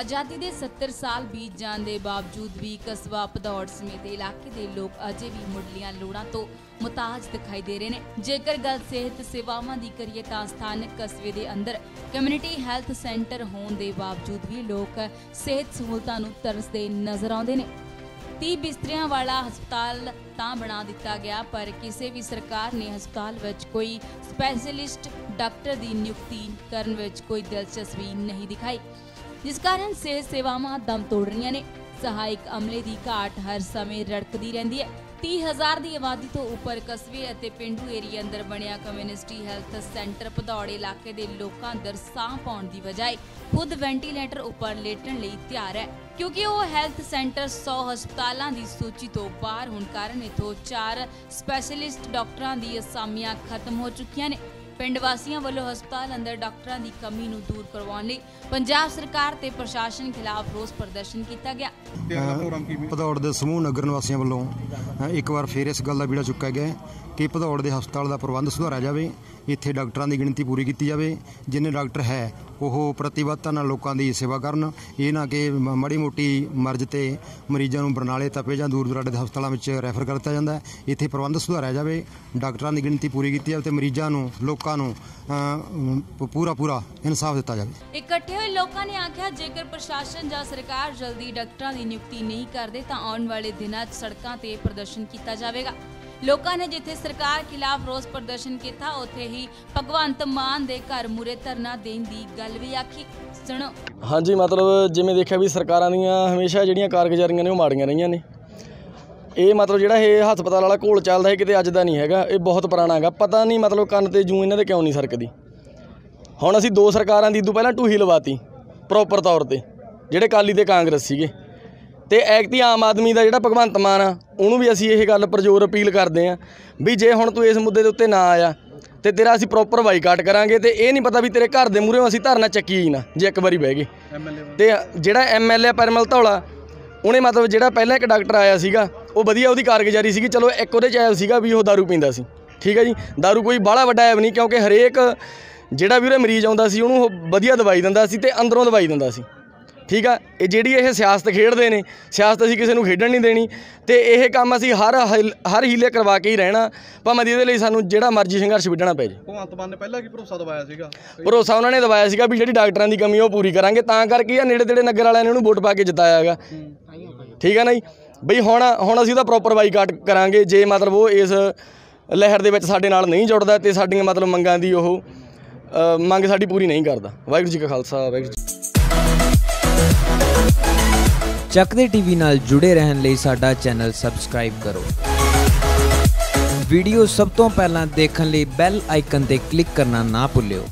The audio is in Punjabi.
ਆਜ਼ਾਦੀ ਦੇ 70 ਸਾਲ ਬੀਤ ਜਾਣ ਦੇ ਬਾਵਜੂਦ ਵੀ ਕਸਬਾ ਭਦੌੜ ਸਮੇਤ ਇਲਾਕੇ ਦੇ ਲੋਕ ਅਜੇ ਵੀ ਮੁੱਢਲੀਆਂ ਲੋੜਾਂ ਤੋਂ ਮੁਤਾਜ ਦਿਖਾਈ ਦੇ ਰਹੇ ਨੇ। ਜੇਕਰ ਗੱਲ ਸਿਹਤ ਸੇਵਾਵਾਂ ਦੀ ਕਰੀਏ ਤਾਂ ਸਥਾਨਕ ਕਸਬੇ ਦੇ ਅੰਦਰ ਕਮਿਊਨਿਟੀ ਹੈਲਥ ਸੈਂਟਰ ਹੋਣ ਦੇ ਬਾਵਜੂਦ ਵੀ ਲੋਕ ਸਿਹਤ ਸਹੂਲਤਾਂ ਨੂੰ ਤਰਸਦੇ ਨਜ਼ਰ ਆਉਂਦੇ ਨੇ। 30 ਬਿਸਤਰਿਆਂ ਵਾਲਾ ਹਸਪਤਾਲ ਤਾਂ ਬਣਾ ਦਿੱਤਾ ਗਿਆ, ਪਰ ਕਿਸੇ ਵੀ ਸਰਕਾਰ ਨੇ ਹਸਪਤਾਲ ਵਿੱਚ ਕੋਈ ਸਪੈਸ਼ਲਿਸਟ ਡਾਕਟਰ ਦੀ ਨਿਯੁਕਤੀ ਕਰਨ ਵਿੱਚ ਕੋਈ ਦਿਲਚਸਪੀ ਨਹੀਂ ਦਿਖਾਈ। ਜਿਸ ਕਾਰਨ ਸਿਹਤ ਸੇਵਾਵਾਂ ਦਮ ਤੋੜ ਰਹੀਆਂ ਨੇ। ਸਹਾਇਕ ਅਮਲੇ ਦੀ ਘਾਟ ਹਰ ਸਮੇਂ ਰੜਕਦੀ ਰਹਿੰਦੀ ਹੈ। 30000 ਦੀ ਆਬਾਦੀ ਤੋਂ ਉੱਪਰ ਕਸਬੇ ਅਤੇ ਪਿੰਡੂ ਏਰੀਆ ਅੰਦਰ ਬਣਿਆ ਕਮਿਊਨਿਟੀ ਹੈਲਥ ਸੈਂਟਰ ਭਦੌੜ ਇਲਾਕੇ ਦੇ ਲੋਕਾਂ ਅੰਦਰ ਸਾਹ ਪਾਉਣ ਦੀ ਬਜਾਏ ਖੁਦ ਵੈਂਟੀਲੇਟਰ ਉੱਪਰ ਲੇਟਣ ਲਈ ਤਿਆਰ ਹੈ। ਕਿਉਂਕਿ ਉਹ ਹੈਲਥ ਸੈਂਟਰ 100 ਹਸਪਤਾਲਾਂ ਦੀ ਸੂਚੀ ਤੋਂ ਬਾਹਰ ਹੋਣ ਕਾਰਨ ਇਥੋਂ ਚਾਰ ਸਪੈਸ਼ਲਿਸਟ ਡਾਕਟਰਾਂ ਦੀ ਅਸਾਮੀਆਂ ਖਤਮ ਹੋ ਚੁੱਕੀਆਂ ਨੇ। ਪਿੰਡ ਵਾਸੀਆਂ ਵੱਲੋਂ ਹਸਪਤਾਲ ਅੰਦਰ ਡਾਕਟਰਾਂ ਦੀ ਕਮੀ ਨੂੰ ਦੂਰ ਕਰਵਾਉਣ ਲਈ ਪੰਜਾਬ ਸਰਕਾਰ ਤੇ ਪ੍ਰਸ਼ਾਸਨ ਖਿਲਾਫ ਰੋਸ ਪ੍ਰਦਰਸ਼ਨ ਕੀਤਾ ਗਿਆ। ਤੇ ਅਗਲਾ ਪ੍ਰੋਗਰਾਮ ਕਿਵੇਂ ਭਦੌੜ ਦੇ ਸਮੂਹ ਨਗਰ ਨਿਵਾਸੀਆਂ ਵੱਲੋਂ ਇੱਕ ਵਾਰ ਫੇਰ ਇਸ ਗੱਲ ਦਾ ਬੀੜਾ ਚੁੱਕਿਆ ਗਿਆ ਕਿ ਭਦੌੜ ਦੇ ਹਸਪਤਾਲ ਦਾ ਪ੍ਰਬੰਧ ਸੁਧਾਰਿਆ ਜਾਵੇ, ਇੱਥੇ ਡਾਕਟਰਾਂ ਦੀ ਗਿਣਤੀ ਪੂਰੀ ਕੀਤੀ ਜਾਵੇ, ਜਿੰਨੇ ਡਾਕਟਰ ਹੈ, ਉਹ ਪ੍ਰਤੀਬੱਧਤਾ ਨਾਲ ਲੋਕਾਂ ਦੀ ਸੇਵਾ ਕਰਨ, ਇਹ ਨਾ ਕਿ ਮ- ਮਾੜੀ ਮੋਟੀ ਮਰਜ਼ ਤੇ ਮਰੀਜ਼ਾਂ ਨੂੰ ਬਰਨਾਲੇ ਤਪੇ ਜਾਂ ਦੂਰ ਦੁਰਾਡੇ ਦੇ ਹਸਪਤਾਲਾਂ ਵਿੱਚ ਰੈਫਰ ਕਰ ਦਿੱਤਾ ਜਾਂਦਾ ਇੱਥੇ ਪ੍ਰਬੰਧ ਸੁਧਾਰਿਆ ਜਾਵੇ, ਡਾਕਟਰਾਂ ਦੀ ਗਿਣਤੀ ਪੂਰੀ ਕੀਤੀ ਜਾਵੇ ਤੇ ਮਰੀਜ਼ਾਂ ਨੂੰ, ਲੋਕਾਂ ਨੂੰ ਪੂਰਾ ਪੂਰਾ ਇਨਸਾਫ ਦਿੱਤਾ ਜਾਵੇ। ਇਕੱਠੇ ਹੋਏ ਲੋਕਾਂ ਨੇ ਆਖਿਆ, ਜੇਕਰ ਪ੍ਰਸ਼ਾਸਨ ਜਾਂ ਸਰਕਾਰ ਜਲਦੀ ਡਾਕਟਰਾਂ ਦੀ ਨਿਯੁਕਤੀ ਨਹੀਂ ਕਰਦੇ, ਤਾਂ ਆਉਣ ਵਾਲੇ ਦਿਨਾਂ 'ਚ ਸੜਕਾਂ ਤੇ ਪ੍ਰਦਰਸ਼ਨ ਕੀਤਾ ਜਾਵੇਗਾ। ਲੋਕਾਂ ਨੇ ਜਿੱਥੇ ਸਰਕਾਰ ਖਿਲਾਫ ਰੋਸ ਪ੍ਰਦਰਸ਼ਨ ਕੀਤਾ, ਉੱਥੇ ਹੀ ਭਗਵੰਤ ਮਾਨ ਦੇ ਘਰ ਮੂਰੇ ਧਰਨਾ ਦੇਣ ਦੀ ਗੱਲ ਵੀ ਆਖੀ। ਸੁਣੋ। ਹਾਂਜੀ, ਮਤਲਬ ਜਿਵੇਂ ਦੇਖਿਆ ਵੀ ਸਰਕਾਰਾਂ ਦੀਆਂ ਹਮੇਸ਼ਾ ਜਿਹੜੀਆਂ ਕਾਰਗੁਜ਼ਾਰੀਆਂ ਨੇ ਉਹ ਮਾੜੀਆਂ ਰਹੀਆਂ ਨੇ। ਇਹ ਮਤਲਬ ਜਿਹੜਾ ਇਹ ਹਸਪਤਾਲ ਵਾਲਾ ਘੋਲ ਚੱਲਦਾ ਹੈ ਕਿਤੇ ਅੱਜ ਦਾ ਨਹੀਂ ਹੈਗਾ, ਇਹ ਬਹੁਤ ਪੁਰਾਣਾ ਹੈਗਾ। ਪਤਾ ਨਹੀਂ ਮਤਲਬ ਕੰਨ ਤੇ ਜੂੰ ਇਹਨਾਂ ਦੇ ਕਿਉਂ ਨਹੀਂ ਸਰਕਦੀ। ਹੁਣ ਅਸੀਂ ਦੋ ਸਰਕਾਰਾਂ ਦੀ, ਇਦੋਂ ਪਹਿਲਾਂ ਟੂਹੀ ਲਵਾਤੀ ਪ੍ਰੋਪਰ ਤੌਰ ਤੇ, ਜਿਹੜੇ ਕਾਲੀ ਤੇ ਕਾਂਗਰਸ ਸੀਗੇ। ਤੇ ਐਕਤੀ ਆਮ ਆਦਮੀ ਦਾ ਜਿਹੜਾ ਭਗਵੰਤ ਮਾਨ ਆ ਉਹਨੂੰ ਵੀ ਅਸੀਂ ਇਹ ਗੱਲ ਪ੍ਰਜੋਰ ਅਪੀਲ ਕਰਦੇ ਆ ਵੀ ਜੇ ਹੁਣ ਤੂੰ ਇਸ ਮੁੱਦੇ ਦੇ ਉੱਤੇ ਨਾ ਆਇਆ ਤੇ ਤੇਰਾ ਅਸੀਂ ਪ੍ਰੋਪਰ ਬਾਈਕਾਟ ਕਰਾਂਗੇ ਤੇ ਇਹ ਨਹੀਂ ਪਤਾ ਵੀ ਤੇਰੇ ਘਰ ਦੇ ਮੂਹਰੇ ਅਸੀਂ ਧਰਨਾ ਚੱਕੀ ਹੀ ਨਾ ਜੇ ਇੱਕ ਵਾਰੀ ਬਹਿ ਗਏ ਐਮਐਲਏ ਤੇ ਜਿਹੜਾ ਐਮਐਲਏ ਪਰਮਲ ਧੌਲਾ ਉਹਨੇ ਮਤਲਬ ਜਿਹੜਾ ਪਹਿਲਾਂ ਇੱਕ ਡਾਕਟਰ ਆਇਆ ਸੀਗਾ ਉਹ ਵਧੀਆ ਉਹਦੀ ਕਾਰਗੁਜ਼ਾਰੀ ਸੀਗੀ ਚਲੋ ਇੱਕ ਉਹਦੇ ਚ ਐਬ ਸੀਗਾ ਵੀ ਉਹ दारू ਪੀਂਦਾ ਸੀ ਠੀਕ ਹੈ ਜੀ दारू ਕੋਈ ਬਾਹਲਾ ਵੱਡਾ ਐਬ ਨਹੀਂ ਕਿਉਂਕਿ ਹਰੇਕ ਜਿਹੜਾ ਵੀ ਉਹਦੇ ਮਰੀਜ਼ ਆਉਂਦਾ ਸੀ ਉਹਨੂੰ ਉਹ ਵਧੀਆ ਦਵਾਈ ਦਿੰਦਾ ਸੀ ਤੇ ਅੰਦਰੋਂ ਦਵਾਈ ਦਿੰਦਾ ਸੀ ਠੀਕ ਆ? ਇਹ ਜਿਹੜੀ ਇਹ ਸਿਆਸਤ ਖੇਡਦੇ ਨੇ ਸਿਆਸਤ ਅਸੀਂ ਕਿਸੇ ਨੂੰ ਖੇਡਣ ਨਹੀਂ ਦੇਣੀ ਤੇ ਇਹ ਕੰਮ ਅਸੀਂ ਹਰ ਹਿਲ- ਹਰ ਹੀਲੇ ਕਰਵਾ ਕੇ ਹੀ ਰਹਿਣਾ। ਭਾਵੇਂ ਇਹਦੇ ਲਈ ਸਾਨੂੰ ਜਿਹੜਾ ਮਰਜ਼ੀ ਸੰਘਰਸ਼ ਵਿੱਢਣਾ ਪੈ ਜੇ ਭਗਵੰਤ ਮਾਨ ਨੇ ਪਹਿਲਾਂ ਕੀ ਭਰੋਸਾ ਦਵਾਇਆ ਸੀਗਾ? ਭਰੋਸਾ ਉਹਨਾਂ ਨੇ ਦਵਾਇਆ ਸੀਗਾ ਵੀ ਜਿਹੜੀ ਡਾਕਟਰਾਂ ਦੀ ਕਮੀ ਉਹ ਪੂਰੀ ਕਰਾਂਗੇ ਤਾਂ ਕਰਕੇ ਆ ਨੇੜੇ ਤੇੜੇ ਨਗਰ ਵਾਲਿਆਂ ਨੇ ਉਹਨੂੰ ਵੋਟ ਪਾ ਕੇ ਜਿਤਾਇਆ ਹੈਗਾ। ਠੀਕ ਹੈ ਨਾ ਜੀ? ਬਈ ਹੁਣ ਹੁਣ ਅਸੀਂ ਉਹਦਾ ਪ੍ਰੋਪਰ ਬਾਈਕਾਟ ਕਰਾਂਗੇ ਜੇ ਮਤਲਬ ਉਹ ਇਸ ਲਹਿਰ ਦੇ ਵਿੱਚ ਸਾਡੇ ਨਾਲ ਨਹੀਂ ਜੁੜਦਾ ਤੇ ਸਾਡੀਆਂ ਮਤਲਬ ਮੰਗਾਂ ਦੀ ਉਹ ਅ, ਮੰਗ ਸਾਡੀ ਪੂਰੀ ਨਹੀਂ ਕਰਦਾ। ਵਾਹਿਗੁਰੂ ਜੀ ਕਾ ਖਾਲਸਾ ਵਾਹਿਗੁਰੂ ਜੀ ਚੱਕਦੇ ਟੀਵੀ ਨਾਲ ਜੁੜੇ ਰਹਿਣ ਲਈ ਸਾਡਾ ਚੈਨਲ ਸਬਸਕ੍ਰਾਈਬ ਕਰੋ। ਵੀਡੀਓ ਸਭ ਤੋਂ ਪਹਿਲਾਂ ਦੇਖਣ ਲਈ ਬੈਲ ਆਈਕਨ ਤੇ ਕਲਿੱਕ ਕਰਨਾ ਨਾ ਭੁੱਲਿਓ।